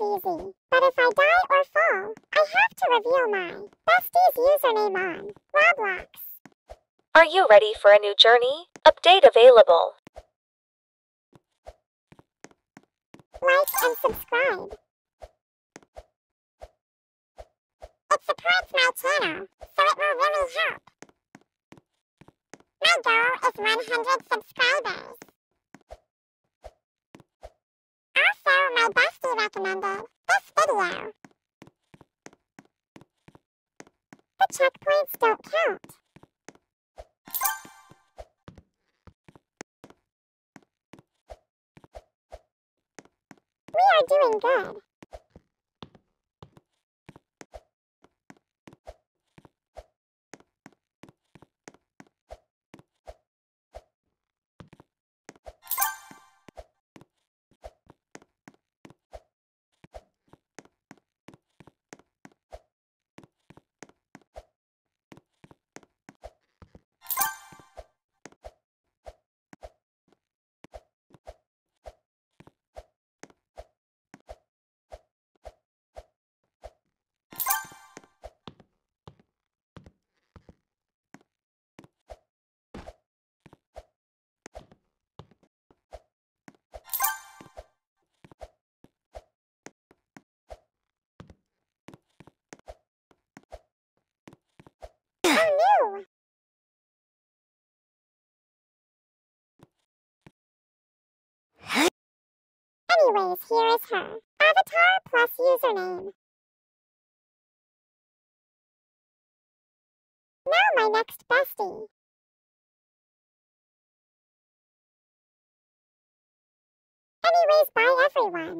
of easy, but if I die or fall, I have to reveal my bestie's username on Roblox. Are you ready for a new journey? Update available. Like and subscribe. It supports my channel, so it will really help. My goal is 100 subscribers. Also, my bestie recommended this video. The checkpoints don't count. We are doing good. Anyways, here is her. Avatar plus username. Now my next bestie. Anyways, bye everyone.